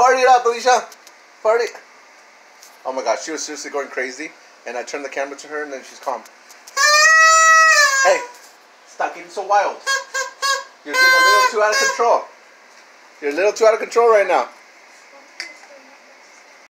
Party it up, Alicia. Party. Oh my gosh, she was seriously going crazy. And I turned the camera to her and then she's calm. Hey, stop getting so wild. You're getting a little too out of control. You're a little too out of control right now.